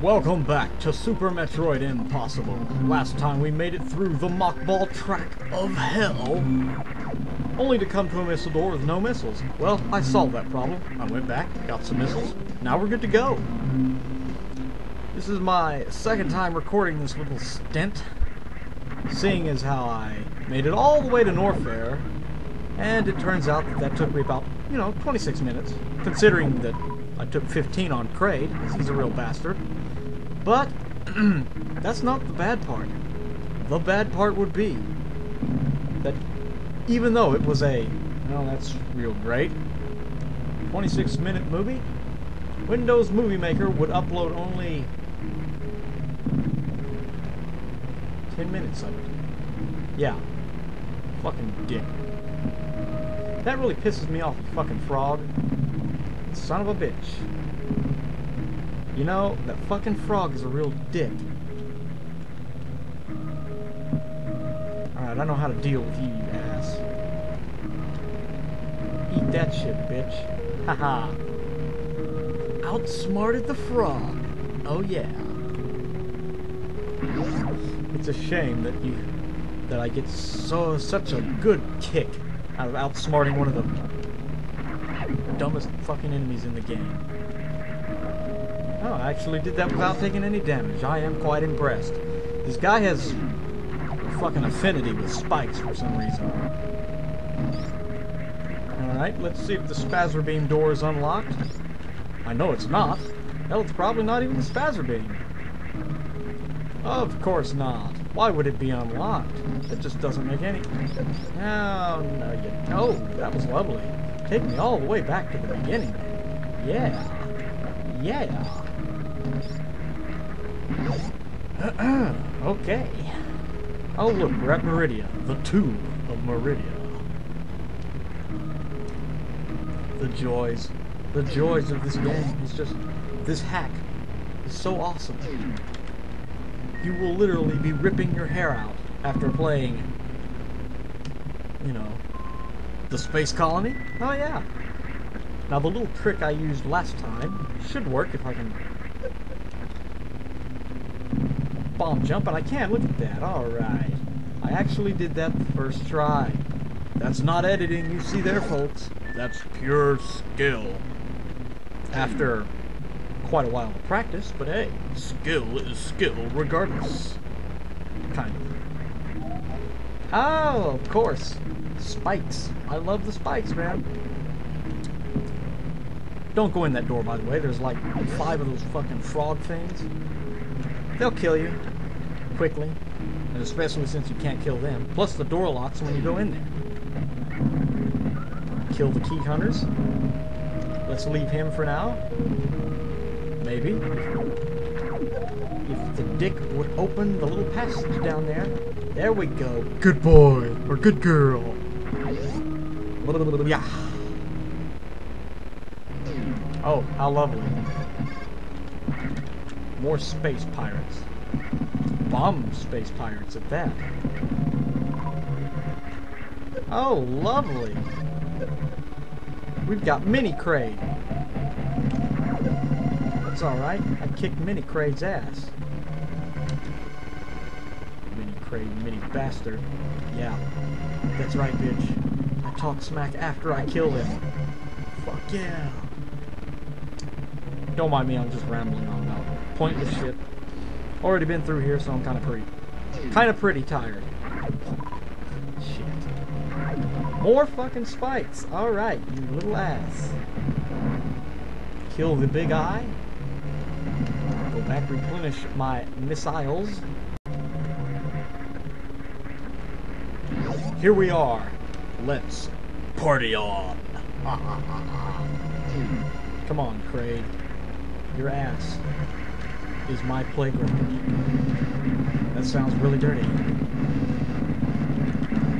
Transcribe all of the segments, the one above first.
Welcome back to Super Metroid Impossible. Last time we made it through the mockball track of hell, only to come to a missile door with no missiles. Well, I solved that problem. I went back, got some missiles. Now we're good to go. This is my second time recording this little stint, seeing as how I made it all the way to Norfair, and it turns out that that took me about, you know, 26 minutes, considering that I took 15 on Kraid, because he's a real bastard. But, that's not the bad part. The bad part would be that even though it was a, well, that's real great, 26 minute movie, Windows Movie Maker would upload only 10 minutes of it. Yeah. Fucking dick. That really pisses me off, fucking frog. Son of a bitch. You know, that fucking frog is a real dick. Alright, I know how to deal with you, you ass. Eat that shit, bitch. Haha. Outsmarted the frog. Oh yeah. It's a shame that you that I get so such a good kick out of outsmarting one of the dumbest fucking enemies in the game. Oh, I actually did that without taking any damage. I am quite impressed. This guy has fucking affinity with spikes for some reason. Alright, let's see if the Spazer Beam door is unlocked. I know it's not. Hell, it's probably not even the Spazer Beam. Of course not. Why would it be unlocked? It just doesn't make any... Oh, no, you... Oh, that was lovely. Take me all the way back to the beginning. Yeah. Yeah. okay. Oh, look, we're at Maridia. The tomb of Maridia. The joys. The joys of this game. is just... This hack is so awesome. You will literally be ripping your hair out after playing, you know, the Space Colony? Oh yeah. Now the little trick I used last time should work if I can bomb jump, and I can't. Look at that. Alright. I actually did that the first try. That's not editing you see there, folks. That's pure skill. After quite a while of practice, but hey, skill is skill regardless. Kind of. Oh, of course. Spikes. I love the spikes, man. Don't go in that door, by the way. There's like five of those fucking frog things. They'll kill you. Quickly. And especially since you can't kill them. Plus the door locks when you go in there. Kill the Kihunters. Let's leave him for now. Maybe. If the dick would open the little passage down there. There we go. Good boy. Or good girl. Yeah. Oh, how lovely. More space pirates. Bomb space pirates at that. Oh, lovely. We've got Mini Kraid. That's alright. I kicked Mini Kraid's ass. Mini Kraid, mini bastard. Yeah. That's right, bitch. I talk smack after I kill him. Fuck yeah. Don't mind me, I'm just rambling on about pointless shit. Already been through here, so I'm kind of pretty, kind of pretty tired. Shit. More fucking spikes. All right, you little ass. Kill the big eye. Go back, replenish my missiles. Here we are. Let's party on. Come on, Kraid. Your ass is my playground. That sounds really dirty.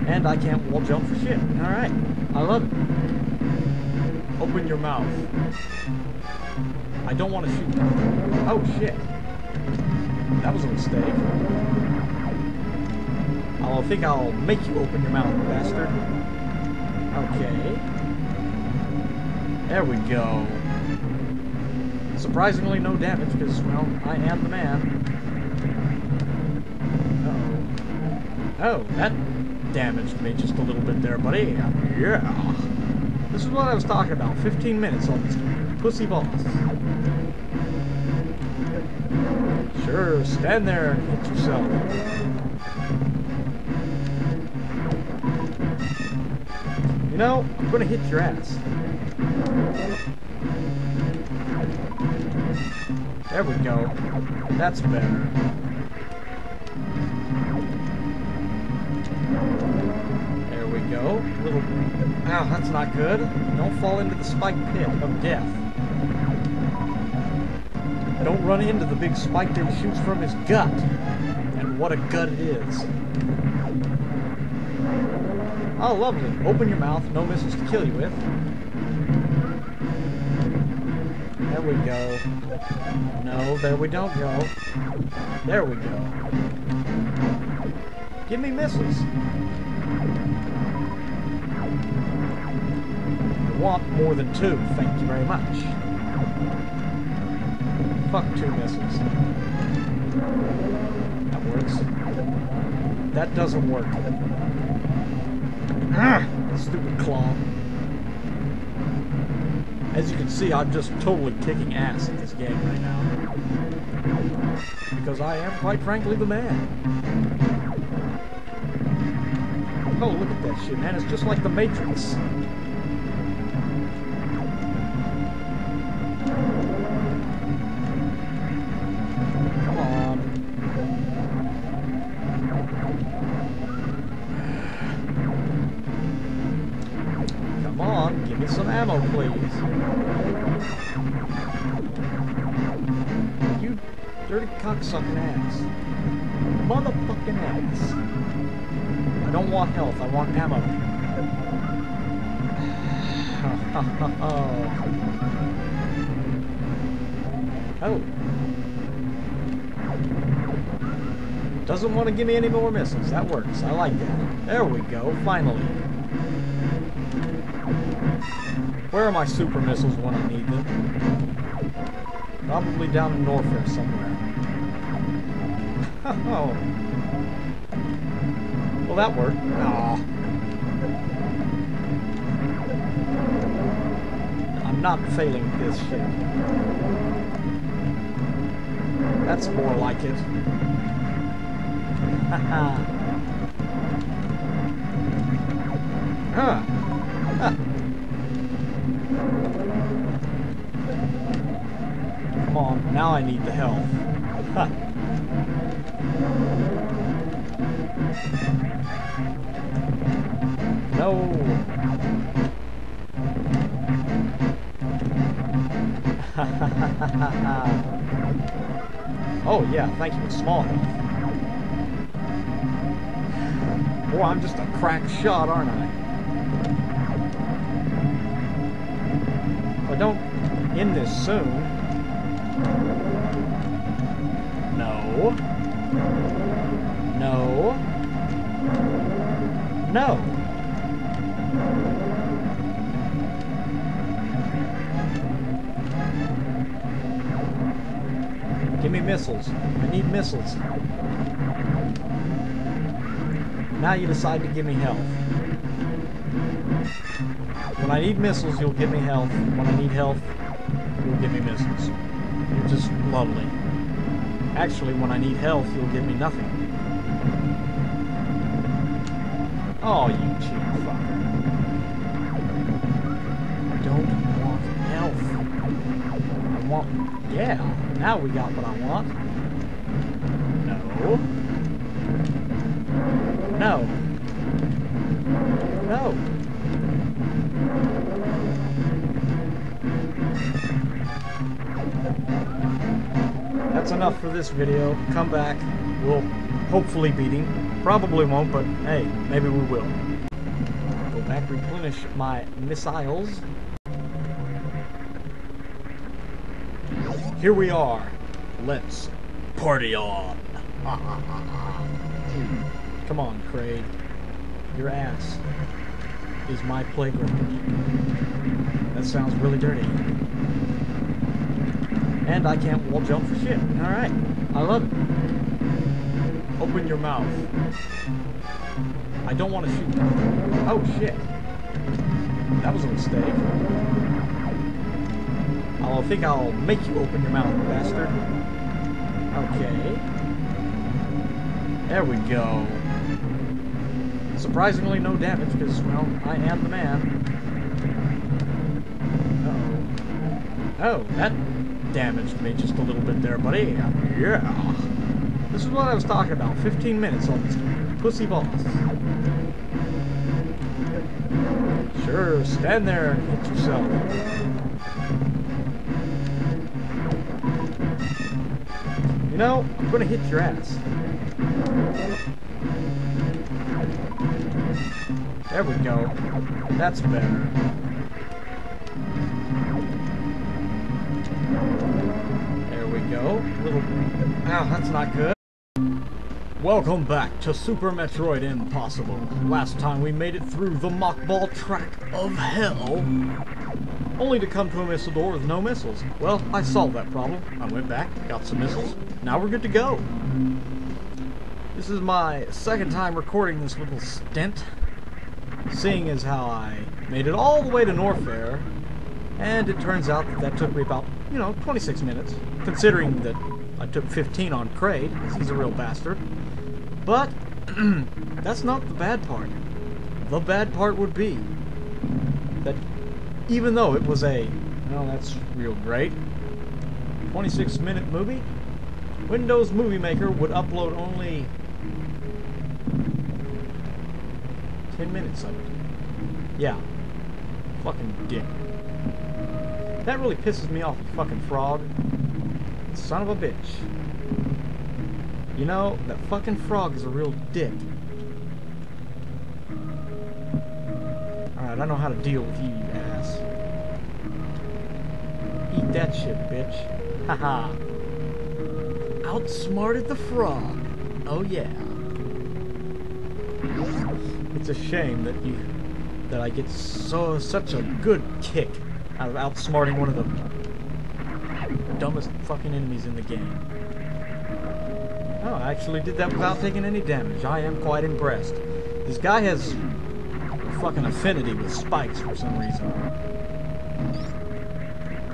And I can't wall jump for shit. Alright. I love it. Open your mouth. I don't want to shoot. Oh shit. That was a mistake. I'll think I'll make you open your mouth, bastard. Okay. There we go. Surprisingly no damage, because, well, I am the man. Uh-oh. Oh, that damaged me just a little bit there, buddy. Yeah. This is what I was talking about. 15 minutes on this pussy boss. Sure, stand there and hit yourself. Know, I'm gonna hit your ass. There we go. That's better. There we go. Little. Ow, that's not good. Don't fall into the spike pit of death. Don't run into the big spike that shoots from his gut. And what a gut it is. Oh, lovely. Open your mouth. No missiles to kill you with. There we go. No, there we don't go. There we go. Give me missiles. I want more than two, thank you very much. Fuck two missiles. That works. That doesn't work. Ah! Stupid claw. As you can see, I'm just totally kicking ass at this game right now. Because I am, quite frankly, the man. Oh, look at that shit, man. It's just like the Matrix. Me some ammo, please. You dirty cocksucking ass. Motherfucking ass. I don't want health, I want ammo. oh. Doesn't want to give me any more missiles. That works. I like that. There we go. Finally. Where are my super missiles when I need them? Probably down in Norfair somewhere. oh. Well, that worked. Aw. I'm not failing this shit. That's more like it. Haha. huh. Come on, now I need the. Huh. No. oh yeah, thank you, small health. Boy, I'm just a crack shot, aren't I? I don't end this soon. No. No. No. Give me missiles. I need missiles. Now you decide to give me health. When I need missiles, you'll give me health. When I need health, you'll give me missiles. You're just lovely. Actually, when I need health, you'll give me nothing. Oh, you cheap fucker. I don't want health. I want... Yeah, now we got what I want. No. No. No. Enough for this video. Come back. We'll hopefully beat him. Probably won't, but hey, maybe we will. Go back, replenish my missiles. Here we are. Let's party on. Come on, Kraid. Your ass is my playground. That sounds really dirty. And I can't wall jump for shit. Alright. I love it. Open your mouth. I don't want to shoot. Oh shit. That was a mistake. I think I'll make you open your mouth, bastard. Okay. There we go. Surprisingly no damage, because, well, I am the man. Uh oh Oh, that damaged me just a little bit there, buddy. Yeah. This is what I was talking about. 15 minutes on this pussy boss. Sure, stand there and hit yourself. You know, I'm gonna hit your ass. There we go. That's better. Go. Little. Ow, that's not good. Welcome back to Super Metroid Impossible. Last time we made it through the mockball track of hell, only to come to a missile door with no missiles. Well, I solved that problem. I went back, got some missiles. Now we're good to go. This is my second time recording this little stint, seeing as how I made it all the way to Norfair, and it turns out that that took me about, you know, 26 minutes, considering that I took 15 on because he's a real bastard. But, that's not the bad part. The bad part would be that even though it was a, well, that's real great, 26 minute movie, Windows Movie Maker would upload only 10 minutes of it. Yeah. Fucking dick. That really pisses me off, you fucking frog. Son of a bitch. You know, that fucking frog is a real dick. Alright, I know how to deal with you, you ass. Eat that shit, bitch. Haha. Outsmarted the frog. Oh yeah. It's a shame that you that I get so such a good kick out of outsmarting one of the dumbest fucking enemies in the game. Oh, I actually did that without taking any damage. I am quite impressed. This guy has fucking affinity with spikes for some reason.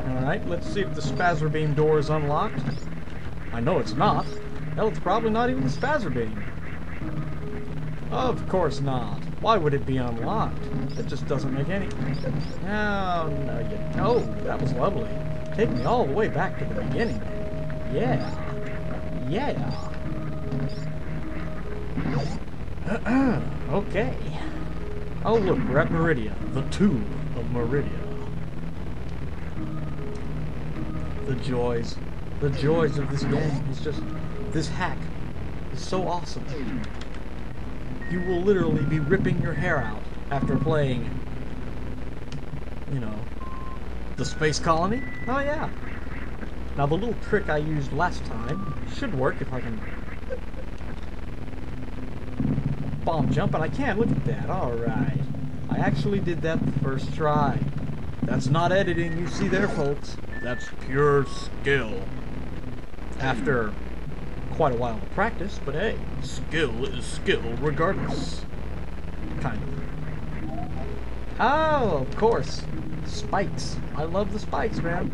Alright, let's see if the Spazer Beam door is unlocked. I know it's not. Hell, it's probably not even the Spazer Beam. Of course not. Why would it be unlocked? It just doesn't make any... Oh, no, you... Oh, that was lovely. Take me all the way back to the beginning. Yeah. Yeah. okay. Oh, look, we're at Maridia. The tomb of Maridia. The joys. The joys of this game. It's just... This hack is so awesome. You will literally be ripping your hair out after playing, you know, the space colony? Oh yeah. Now the little trick I used last time should work if I can bomb jump, and I can. Look at that. Alright. I actually did that the first try. That's not editing you see there, folks. That's pure skill. After quite a while of practice, but hey, skill is skill regardless. Kind of. Oh, of course. Spikes. I love the spikes, man.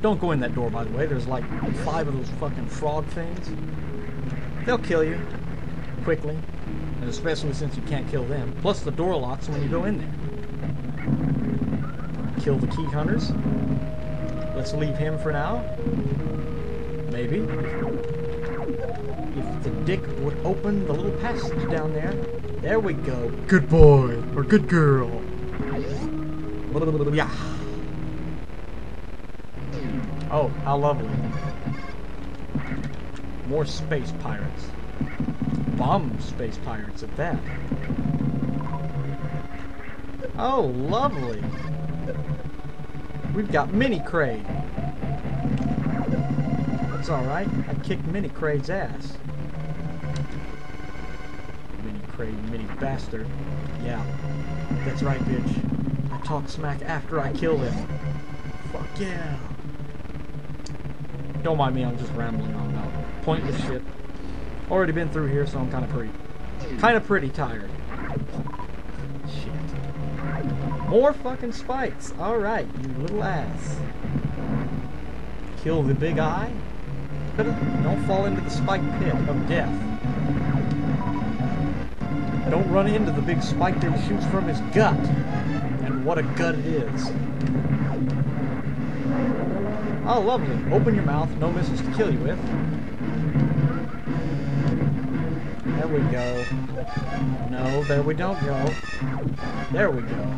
Don't go in that door, by the way. There's like five of those fucking frog things. They'll kill you. Quickly. And especially since you can't kill them. Plus the door locks when you go in there. Kill the Kihunters. Let's leave him for now. Maybe. If the dick would open the little passage down there. There we go. Good boy. Or good girl. Yeah. Oh, how lovely. More space pirates. Bomb space pirates at that. Oh, lovely. We've got Mini Kraid. That's alright. I kicked Mini Kraid's ass. Mini Kraid, mini bastard. Yeah. That's right, bitch. I talk smack after I kill him. Fuck yeah. Don't mind me, I'm just rambling on about pointless shit. Already been through here, so I'm kind of pretty, kind of pretty tired. Shit. More fucking spikes. All right, you little ass. Kill the big eye. Don't fall into the spike pit of death. Don't run into the big spike that shoots from his gut. And what a gut it is. Oh, lovely. Open your mouth. No missiles to kill you with. There we go. No, there we don't go. There we go.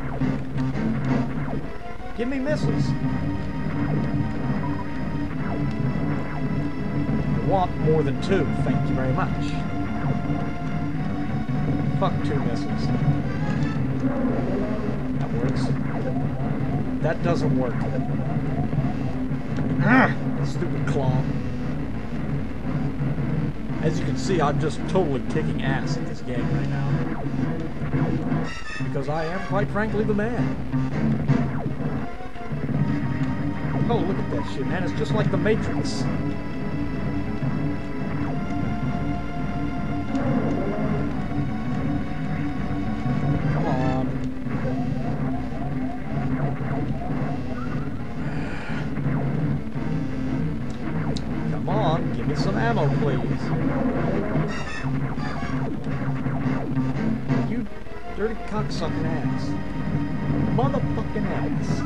Give me missiles. Want more than two, thank you very much. Fuck two missiles. That works. That doesn't work. Ah, stupid claw. As you can see, I'm just totally kicking ass at this game right now. Because I am, quite frankly, the man. Oh, look at that shit, man. It's just like the Matrix. Dirty ass. Motherfucking ass.